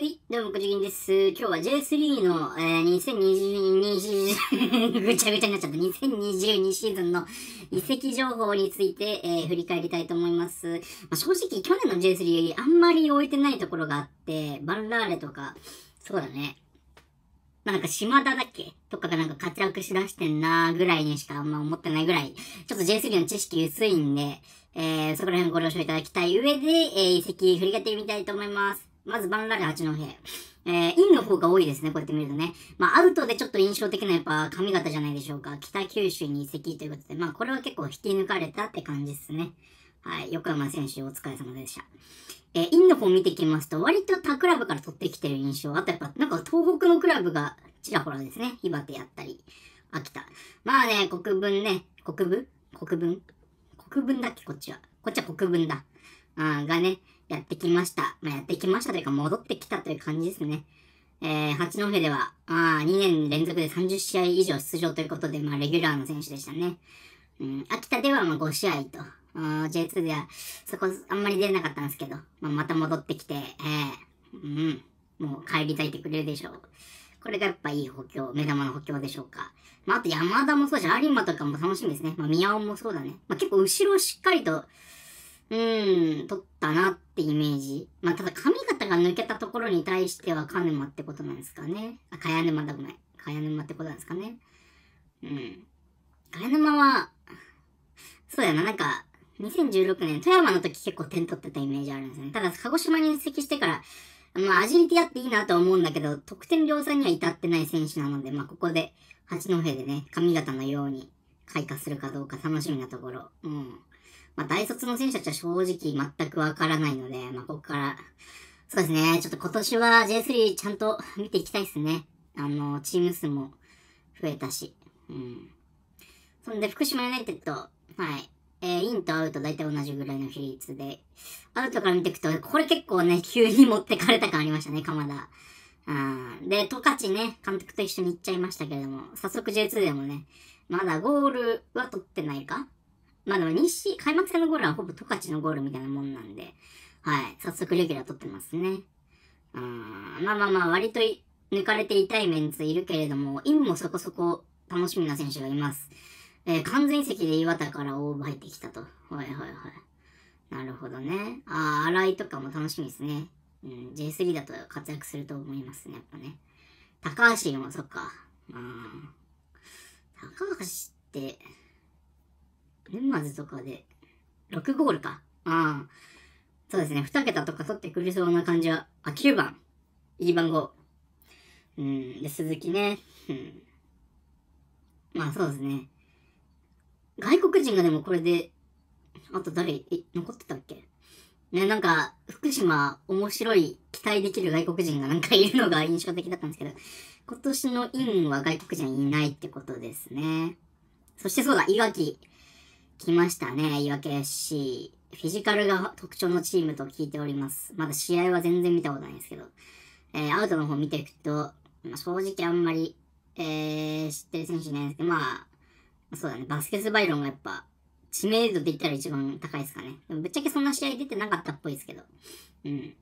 はい、どうも、くじぎんです。今日は J3 の、えー、2022ぐちゃぐちゃになっちゃった。2022シーズンの移籍情報について、えー、振り返りたいと思います。まあ、正直、去年の J3 あんまり置いてないところがあって、バンラーレとか、そうだね。なんか島田だっけ？とかがなんか活躍しだしてんなぐらいにしかあんま思ってないぐらい、ちょっと J3 の知識薄いんで、えー、そこら辺ご了承いただきたい上で、えー、移籍振り返ってみたいと思います。まずバンラレ八戸。えー、インの方が多いですね、こうやって見るとね。まあ、アウトでちょっと印象的なやっぱ髪型じゃないでしょうか。北九州に移籍ということで、まあ、これは結構引き抜かれたって感じですね。はい、横山選手お疲れ様でした。えー、インの方見ていきますと、割と他クラブから取ってきてる印象。あとやっぱ、なんか東北のクラブがちらほらですね。岩手やったり、秋田。まあね、国分ね、国分？国分？国分だっけ、こっちは。こっちは国分だ。ああがね、やってきました。まあ、やってきましたというか、戻ってきたという感じですね。えー、八戸では、あ2年連続で30試合以上出場ということで、まあ、レギュラーの選手でしたね。うん、秋田ではまあ5試合と、J2 ではそこあんまり出なかったんですけど、まあ、また戻ってきて、えー、うん、もう帰り咲いてくれるでしょう。これがやっぱいい補強、目玉の補強でしょうか。まあ、あと山田もそうだし、有馬とかも楽しみですね。まあ、宮尾もそうだね。まあ、結構後ろしっかりと、うん、取ったなってイメージ。まあ、ただ髪型が抜けたところに対しては鹿沼ってことなんですかね。あ、茅沼だごめん。茅沼ってことなんですかね。うん。茅沼は、そうやな、なんか、2016年、富山の時結構点取ってたイメージあるんですね。ただ、鹿児島に移籍してから、まあ、アジリティやっていいなとは思うんだけど、得点量産には至ってない選手なので、まあ、ここで、八戸でね、髪型のように開花するかどうか楽しみなところ。うん。まあ、大卒の選手たちは正直全くわからないので、まあ、ここから、そうですね、ちょっと今年は J3 ちゃんと見ていきたいですね。あの、チーム数も増えたし。うん。そんで、福島ユナイテッド、はい。えー、インとアウト大体同じぐらいの比率で、アウトから見ていくと、これ結構ね、急に持ってかれた感ありましたね、鎌田。うん。で、十勝ね、監督と一緒に行っちゃいましたけれども、早速 J2 でもね、まだゴールは取ってないかまあでも日開幕戦のゴールはほぼ十勝のゴールみたいなもんなんで、はい、早速レギュラー取ってますね。うん、まあまあまあ、割と抜かれて痛いメンツいるけれども、今もそこそこ楽しみな選手がいます。えー、完全席で岩田からオーバー入ってきたと。はいはいはい。なるほどね。ああ、新井とかも楽しみですね。うん、J3 だと活躍すると思いますね、やっぱね。高橋もそっか。うん。高橋って、沼津とかで、6ゴールか。ああ。そうですね、2桁とか取ってくれそうな感じは。あ、9番。いい番号。うん、で、鈴木ね。うん。まあそうですね。外国人がでもこれで、あと誰、え、残ってたっけ？ね、なんか、福島面白い期待できる外国人がなんかいるのが印象的だったんですけど、今年のインは外国人いないってことですね。そしてそうだ、いわき来ましたね、いわき FC。フィジカルが特徴のチームと聞いております。まだ試合は全然見たことないんですけど。えー、アウトの方見ていくと、まあ、正直あんまり、えー、知ってる選手いないんですけど、まあ、そうだね、バスケスバイロンがやっぱ、知名度で言ったら一番高いですかね。でもぶっちゃけそんな試合出てなかったっぽいですけど。うん。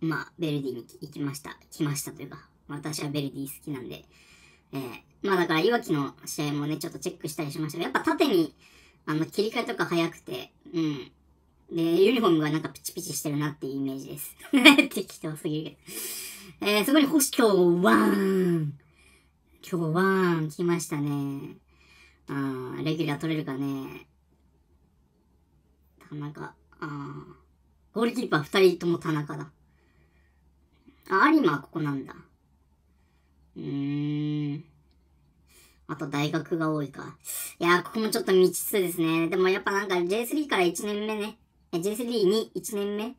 まあ、ベルディに行きました。来ましたというか、私はベルディ好きなんで。えー、まあだから、いわきの試合もね、ちょっとチェックしたりしましたけど、やっぱ縦に、あの、切り替えとか早くて、うん。で、ユニフォームがなんかピチピチしてるなっていうイメージです。適当すぎるけど。えー、そこに星今日ワーン今日ワーン来ましたね。うん、レギュラー取れるかね。田中、あゴールキーパー二人とも田中だ。あ、有馬はここなんだ。うーん。あと大学が多いか。いやー、ここもちょっと未知数ですね。でもやっぱなんか J3 から1年目ね。J3 に1年目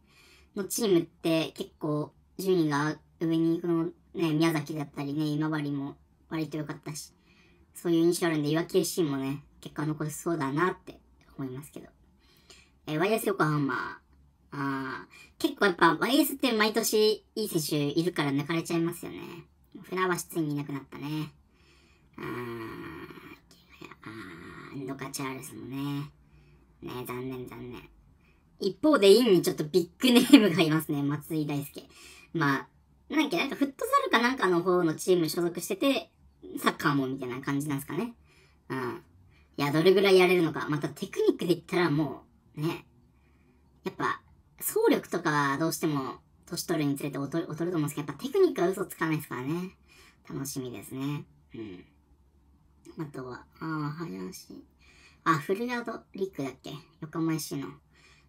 のチームって結構順位が上に行くの、ね、宮崎だったりね、今治も割と良かったし。そういう印象あるんで、いわき FC もね、結果残しそうだなって思いますけど。えー、YS 横浜、あ結構やっぱ YS って毎年いい選手いるから抜かれちゃいますよね。船橋ついにいなくなったね。あー、あー、ノカチャールスもね。ね残念残念。一方でインにちょっとビッグネームがいますね。松井大輔。まあ、なんか、なんかフットサルかなんかの方のチーム所属してて、サッカーもみたいな感じなんですかね。うん。いや、どれぐらいやれるのか。またテクニックで言ったらもう、ね。やっぱ、総力とかはどうしても、年取るにつれて劣ると思うんですけど、やっぱテクニックは嘘つかないですからね。楽しみですね。うん。あとは、ああ、林。あ、フルヤードリックだっけ？横浜市の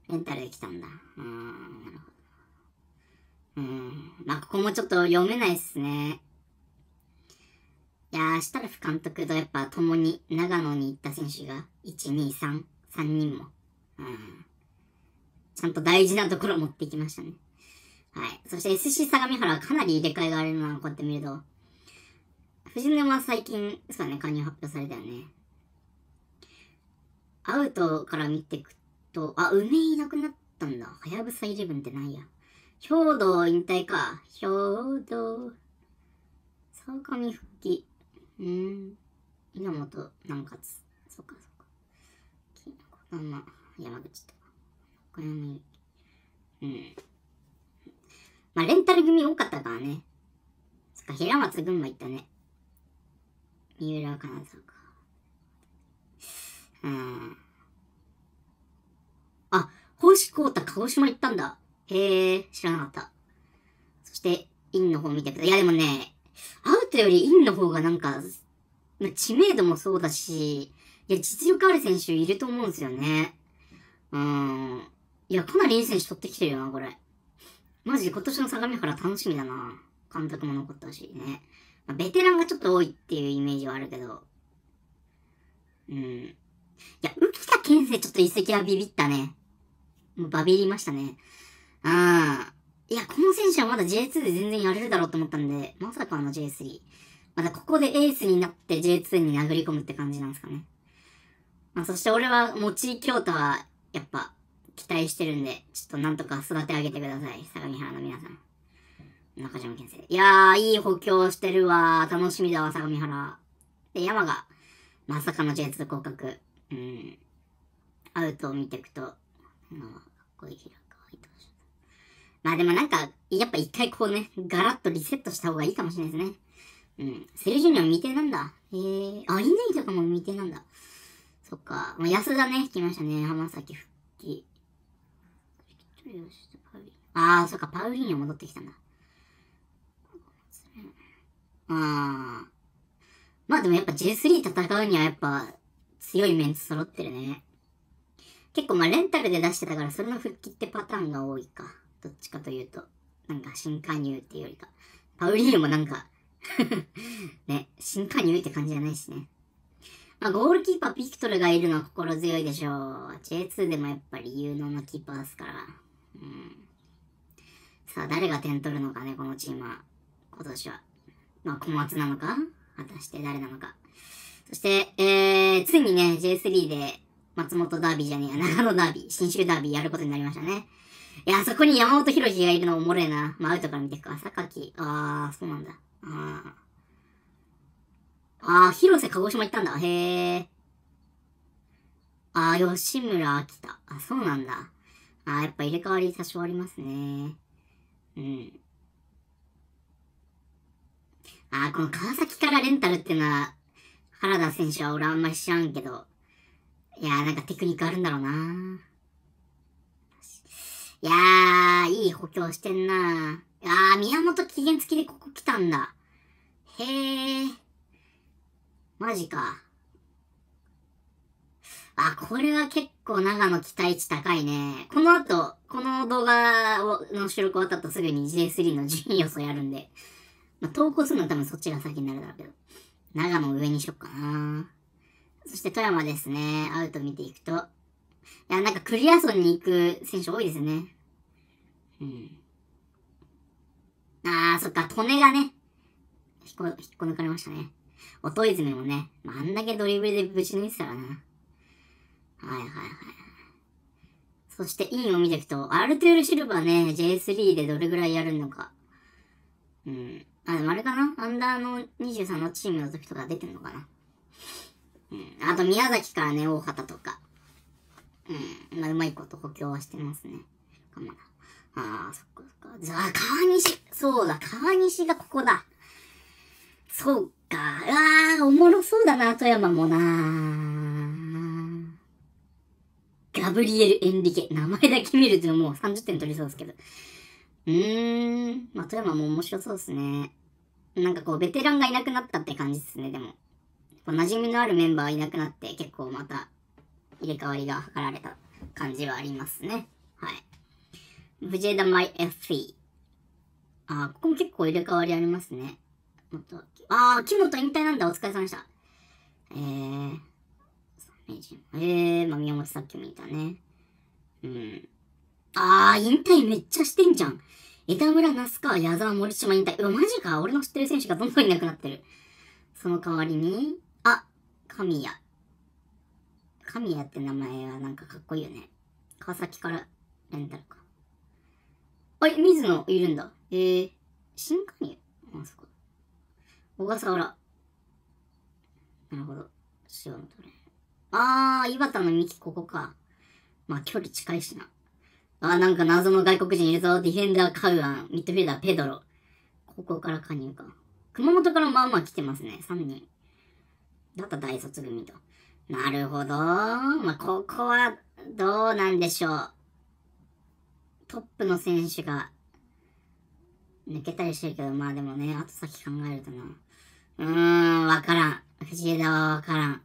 レンタルで来たんだ。うん、なるほど。うん。まあ、ここもちょっと読めないっすね。いやー、シタルフ監督とやっぱ共に長野に行った選手が、1、2、3、3人も。うん。ちゃんと大事なところ持ってきましたね。はい。そして SC 相模原はかなり入れ替えがあるな、こうやって見ると。藤沼は最近ですかね、加入発表されたよね。アウトから見ていくと、あ、梅いなくなったんだ。はやぶさイレブンってなんや。兵道引退か。兵道。相模復帰。うん。稲本南葛。そっかそっか。小玉山口とか。小山うん。まあ、レンタル組多かったからね。そっか、平松群馬行ったね。三浦かなさんか。うん。あ、星光太鹿児島行ったんだ。へえ、知らなかった。そして、インの方見てください。いやでもね、アウトよりインの方がなんか、知名度もそうだし、いや、実力ある選手いると思うんですよね。うん。いや、かなりいい選手取ってきてるよな、これ。マジ今年の相模原楽しみだな。監督も残ったしね。ベテランがちょっと多いっていうイメージはあるけど。うん。いや、浮田健生ちょっと移籍はビビったね。もうバビりましたね。ああ。いや、この選手はまだ J2 で全然やれるだろうと思ったんで、まさかの J3。まだここでエースになって J2 に殴り込むって感じなんですかね。まあ、そして俺は、もち京太は、やっぱ、期待してるんで、ちょっとなんとか育て上げてください。相模原の皆さん。中島健生。いやー、いい補強してるわ。楽しみだわ、相模原。で、山が、まさかの J2 降格。うん。アウトを見ていくと、まあ、かっこいいまあでもなんか、やっぱ一回こうね、ガラッとリセットした方がいいかもしれないですね。うん。セルジュニョ未定なんだ。えー、あ、イネイとかも未定なんだ。そっか。まあ、安田ね、来ましたね。浜崎復帰。ああ、そっか、パウリーニョ戻ってきたんだ。ああ。まあでもやっぱ J3 戦うにはやっぱ強いメンツ揃ってるね。結構まあレンタルで出してたからそれの復帰ってパターンが多いか。どっちかというと。なんか新加入っていうよりか。パウリーニョもなんか ね、新加入って感じじゃないしね。まあ、ゴールキーパーピクトルがいるのは心強いでしょう。J2 でもやっぱり有能なキーパーですから。うん。さあ、誰が点取るのかね、このチームは。今年は。まあ、小松なのか？果たして誰なのか？そして、えー、ついにね、J3 で松本ダービーじゃねえや、長野ダービー、新州ダービーやることになりましたね。いや、そこに山本博士がいるのおもろいな。まあ、アウトから見ていくか。榊。あー、そうなんだ。あー。あー、広瀬鹿児島行ったんだ。へー。あー、吉村来た。あ、そうなんだ。あー、やっぱ入れ替わり多少ありますね。うん。あ、この川崎からレンタルっていうのは、原田選手は俺あんまり知らんけど、いやーなんかテクニックあるんだろうな。いやー、いい補強してんな。あー、宮本期限付きでここ来たんだ。へー。マジか。あ、これは結構長野期待値高いね。この後、この動画をの収録終わった後すぐに J3 の順位予想やるんで、まあ、投稿するのは多分そっちが先になるだろうけど、長野上にしよっかな。そして富山ですね、アウト見ていくと、いや、なんかクリアソンに行く選手多いですね。うん。あー、そっか、利根がね、引っこ、引っこ抜かれましたね。音泉もね、あ、あんだけドリブルでぶち抜いてたらな。はいはいはい。そして、インを見ていくと、アルトゥールシルバーね、J3 でどれぐらいやるのか。うん。あ、でもあれかなアンダーの23のチームの時とか出てんのかな？うん。あと宮崎からね、大畑とか。うん。まあ、うまいこと補強はしてますね。かまだ。ああ、そっかそっか。じゃあ、川西、そうだ、川西がここだ。そうか。うわー、おもろそうだな、富山もなガブリエル・エンリケ。名前だけ見るともう30点取りそうですけど。うーん。まあ、富山も面白そうですね。なんかこう、ベテランがいなくなったって感じですね、でも。こう馴染みのあるメンバーがいなくなって、結構また、入れ替わりが図られた感じはありますね。はい。藤枝マイ FP。ああ、ここも結構入れ替わりありますね。あー、木本引退なんだ。お疲れ様でした。えー、えー、まあ、宮本さっきも言ったね。うん。あー、引退めっちゃしてんじゃん。枝村、那須川、矢沢、森島引退。うわ、マジか。俺の知ってる選手がどんどんいなくなってる。その代わりに、あ、神谷。神谷って名前はなんかかっこいいよね。川崎からレンタルか。あれ、水野いるんだ。えー、新加入？あ、そこ。小笠原。なるほど。塩のトレあー、岩田の幹ここか。まあ、距離近いしな。あ、なんか謎の外国人いるぞ。ディフェンダーカウアン、ミッドフィルダーペドロ。ここから加入か。熊本からまあまあ来てますね。3人。だった大卒組と。なるほど。まあ、ここは、どうなんでしょう。トップの選手が、抜けたりしてるけど、まあでもね、後先考えるとな。うーん、わからん。藤枝はわからん。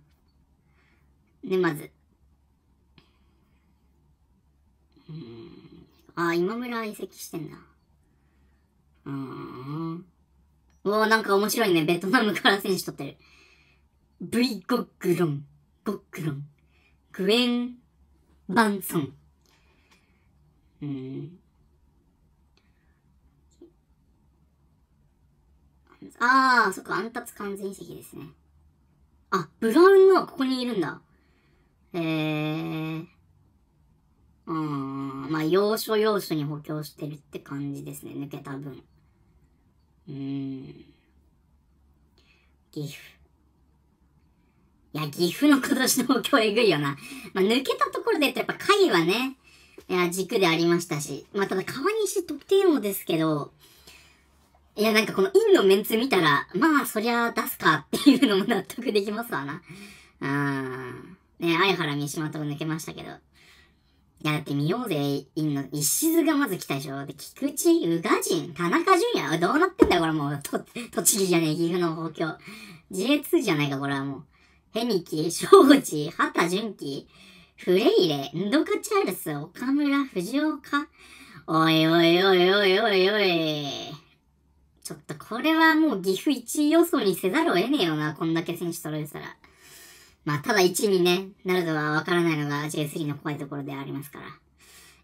で、まず。うん。あ、今村移籍してんだ。うーん。おー、なんか面白いね。ベトナムから選手取ってる。V ゴッグロン、ゴッグロン、グエン・バンソン。うん。ああ、そっか、アンタツ完全移籍ですね。あ、ブラウンのはここにいるんだ。へえ。うん、まあ、要所要所に補強してるって感じですね、抜けた分。うん。岐阜。いや、岐阜の今年の補強えぐいよな。まあ、抜けたところで言ったらやっぱ貝はね、いや、軸でありましたし。まあ、ただ川西得点王ですけど、いや、なんかこのインのメンツ見たら、まあ、そりゃ出すかっていうのも納得できますわな。うん。ね、相原三島と抜けましたけど。や、だって見ようぜ、インの、石津がまず来たでしょ。で、菊池、宇賀神、田中淳也、どうなってんだよ、これもう。と、栃木じゃねえ、岐阜の補強。J2 じゃないか、これはもう。ヘニキ、庄司、畑純喜、フレイレ、ンドカチャールス、岡村、藤岡。おいおいおいおいおいおい。ちょっとこれはもう岐阜1位予想にせざるを得ねえよな、こんだけ選手揃えてたら。まあ、ただ1位にね、なるとはわからないのが J3 の怖いところでありますから。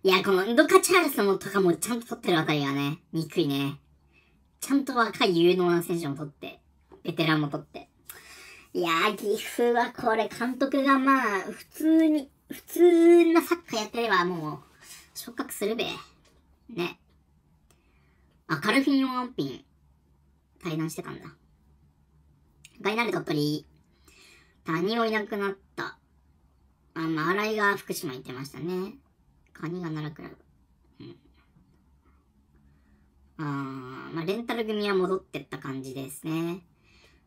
いや、このドカチャールスもとかもちゃんと取ってるあたりがね、憎いね。ちゃんと若い有能な選手も取って、ベテランも取って。いやー、岐阜はこれ監督がまあ、普通に、普通なサッカーやってればもう、昇格するべ。ね。あ、カルフィン・オンピン、対談してたんだ。ガイナル鳥取、谷尾いなくなった。あ、まあ、新井が福島行ってましたね。カニが奈良クラブ。うん。あまあ、レンタル組は戻ってった感じですね。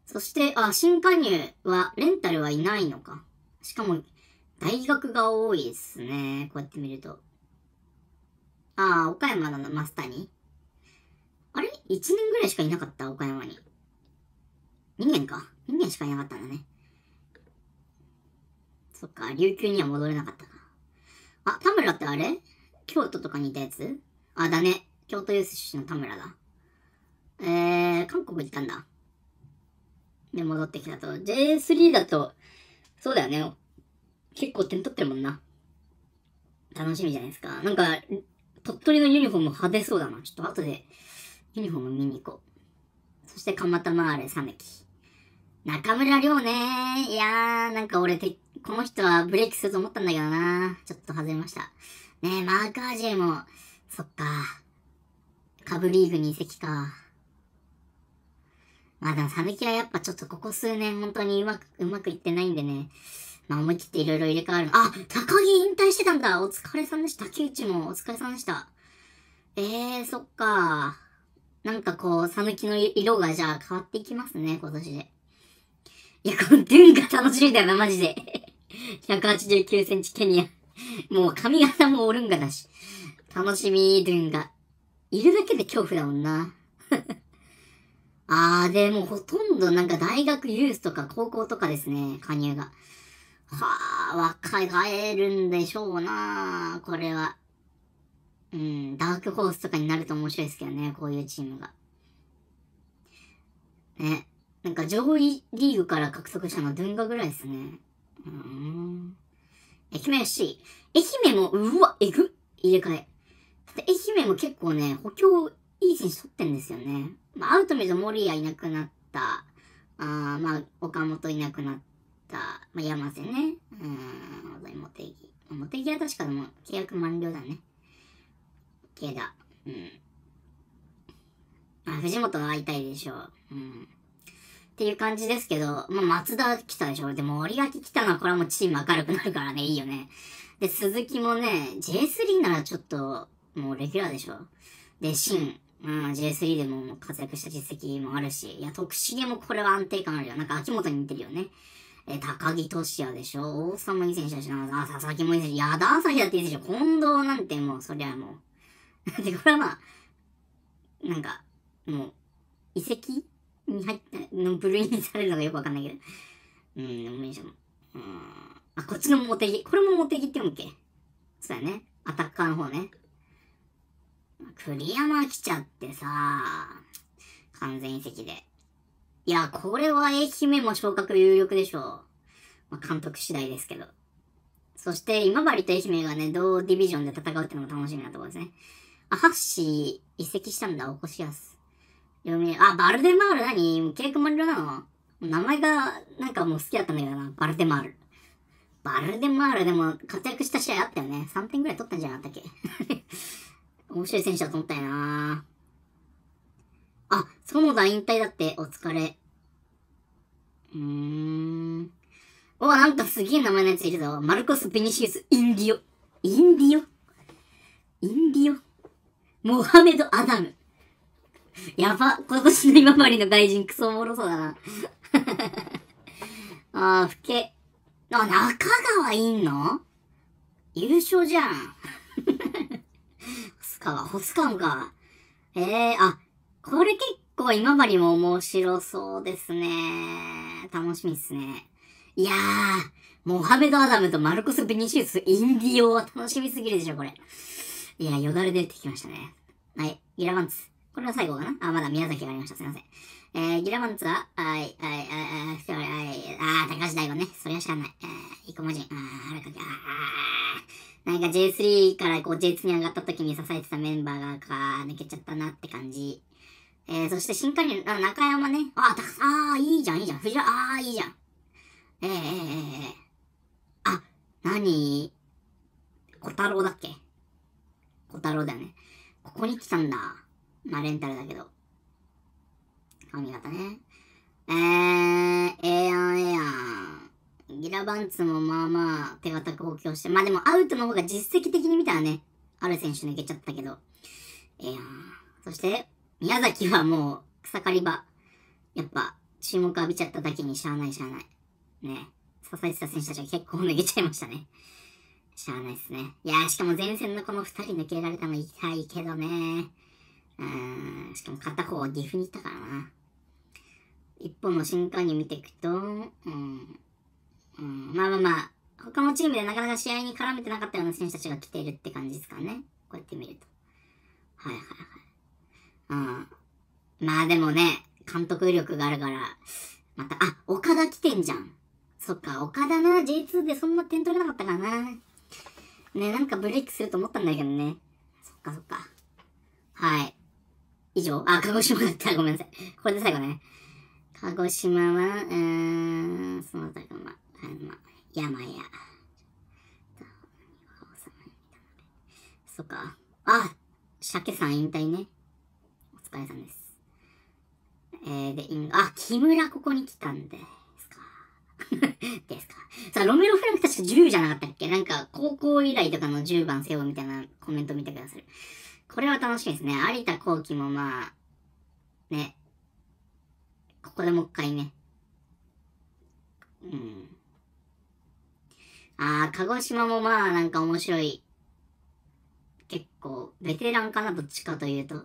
そして、あ、新加入は、レンタルはいないのか。しかも、大学が多いですね。こうやって見ると。ああ、岡山のマスターにあれ ?1 年ぐらいしかいなかった岡山に。2年か。2年しかいなかったんだね。そっか、琉球には戻れなかったか。あ、田村ってあれ？京都とかにいたやつ？あ、だね。京都ユース出身の田村だ。えー、韓国行ったんだ。で、戻ってきたと。J3 だと、そうだよね。結構点取ってるもんな。楽しみじゃないですか。なんか、鳥取のユニフォーム派手そうだな。ちょっと後で、ユニフォーム見に行こう。そして、蒲田マーレ、サメキ。中村亮ねいやー、なんか俺て、この人はブレイクすると思ったんだけどなちょっと外れました。ねえ、マーカージェも、そっか。カブリーグに移籍か。まあでも、サヌキはやっぱちょっとここ数年本当にうまく、うまくいってないんでね。まあ思い切っていろいろ入れ替わる。あ、高木引退してたんだお疲れさんでした。竹内もお疲れさんでした。えー、そっか。なんかこう、さぬきの色がじゃあ変わっていきますね、今年で。いや、このドゥンが楽しみだよな、マジで。189センチケニア。もう髪型もオルンガだし。楽しみ、ドゥンが。いるだけで恐怖だもんな。あー、でもほとんどなんか大学ユースとか高校とかですね、加入が。はあ、若い帰るんでしょうなこれは。うん、ダークホースとかになると面白いですけどね、こういうチームが。ね。なんか上位リーグから獲得したのはドゥンガぐらいですね。うん。愛媛 FC。愛媛も、うわ、えぐ入れ替え。愛媛も結構ね、補強いい選手取ってんですよね。まあ、アウト見ると森谷いなくなった。あまあ、岡本いなくなった。まあ、山瀬ね。うん、茂木。茂木は確かでも契約満了だね。系だ。うん。あ、藤本は会いたいでしょう。うん。っていう感じですけど、まあ、松田来たでしょ？でも、森垣来たのはこれはもうチーム明るくなるからね、いいよね。で、鈴木もね、J3 ならちょっと、もうレギュラーでしょ？で、シン、うん、J3 でも活躍した実績もあるし、いや、徳重もこれは安定感あるよ。なんか秋元に似てるよね。え、高木俊也でしょ？大沢もいい選手だしな。あ、佐々木もいい選手。やだ朝日だっていい選手。近藤なんてもう、そりゃもう。で、これはまあ、なんか、もう、遺跡に入った、の部類にされるのがよくわかんないけど。うん、いいじゃん。うん。あ、こっちのモテギ。これもモテギって読むっけ？そうやね。アタッカーの方ね。栗山来ちゃってさ、完全移籍で。いや、これは愛媛も昇格有力でしょう。まあ、監督次第ですけど。そして、今治と愛媛がね、同ディビジョンで戦うっていうのも楽しみなところですね。あ、ハッシー移籍したんだ、起こしやす。読み、あ、バルデマール何？契約満了なの？名前がなんかもう好きだったんだけどな、バルデマール。バルデマールでも活躍した試合あったよね。3点ぐらい取ったんじゃなかったっけ？面白い選手だと思ったよなあ、園田引退だって、お疲れ。うーん。お、なんかすげえ名前のやついるぞ。マルコス・ヴィニシウス・インディオ。インディオ？インディオ？モハメド・アダム。やば。今年の今治の外人クソおもろそうだな。あー、ふけ。あ、中川いんの？優勝じゃん。ホスカは、ホスカンか。ええー、あ、これ結構今治も面白そうですね。楽しみっすね。いやー、モハメド・アダムとマルコス・ヴィニシウス、インディオは楽しみすぎるでしょ、これ。いや、よだれ出てきましたね。はい、ギラヴァンツ。これは最後かな？あ、まだ宮崎がありました。すいません。えー、ギラマンツは、はい、はい、はい、はい、はい、あー、高橋大悟ね。それは知らない。えー、一個文字。あー、原かけ、あー、なんか J3 からこう J2 に上がった時に支えてたメンバーがか、抜けちゃったなって感じ。えー、そして新加入、あ、中山ね。あ、たあー、いいじゃん、いいじゃん。藤原、あー、いいじゃん。えー、えー、えー、あ、なに小太郎だっけ？小太郎だよね。ここに来たんだ。まあ、レンタルだけど。髪型ね。えー、ええやん、ええやん。ギラバンツもまあまあ手堅く補強して。まあでもアウトの方が実績的に見たらね、ある選手抜けちゃったけど。ええやん。そして、宮崎はもう草刈り場。やっぱ注目浴びちゃっただけにしゃあないしゃあない。ね。支えてた選手たちが結構抜けちゃいましたね。しゃあないっすね。いやー、しかも前線のこの二人抜けられたの痛いけどね。うん、しかも片方は岐阜に行ったからな。一本の新加入見ていくと、うん、うん、まあまあまあ、他のチームでなかなか試合に絡めてなかったような選手たちが来ているって感じですかね。こうやって見ると。はいはいはい。うん。まあでもね、監督力があるから、また、あ、岡田来てんじゃん。そっか、岡田な、J2 でそんな点取れなかったからな。ね、なんかブレイクすると思ったんだけどね。そっかそっか。はい。以上。あ、鹿児島だった。ごめんなさい。これで最後ね。鹿児島は、うーん、その他が、ま、あの、ま、山や。そっか。あ、鮭さん引退ね。お疲れさんです。えー、で、あ、木村ここに来たんですか。ですか。さあ、ロメロフランク確か10じゃなかったっけ？なんか、高校以来とかの10番背負うみたいなコメント見てください。これは楽しいですね。有田幸輝もまあ、ね。ここでもう一回ね。うん。あー、鹿児島もまあなんか面白い。結構、ベテランかな、どっちかというと。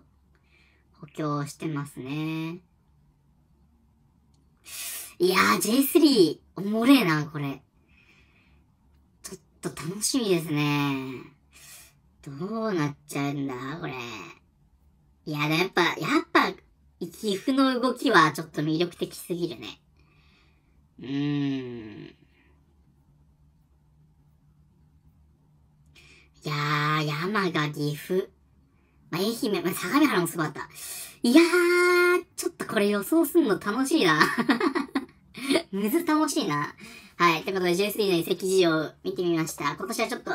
補強してますね。いやー、J3、おもれえな、これ。ちょっと楽しみですね。どうなっちゃうんだ、これ。いや、やっぱ、やっぱ、岐阜の動きはちょっと魅力的すぎるね。うーん。いやー、山が岐阜。まあ、愛媛、まあ、相模原もすごかった。いやー、ちょっとこれ予想すんの楽しいな。むず楽しいな。はい。ということで J3 の移籍事情を見てみました。今年はちょっと、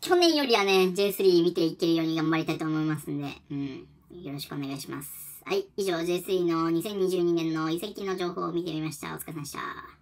去年よりはね、J3 見ていけるように頑張りたいと思いますんで、うん。よろしくお願いします。はい。以上、J3 の2022年の移籍の情報を見てみました。お疲れ様でした。